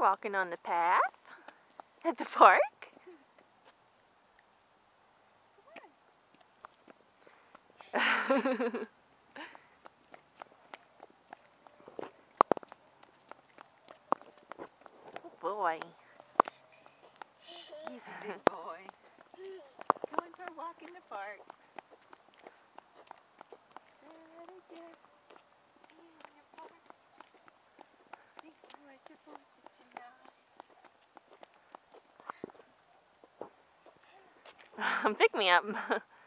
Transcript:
walking on the path at the park. oh boy. He's a big boy. Going for a walk in the park. Very good. Yeah, your park. Big boy, support the chin Pick me up.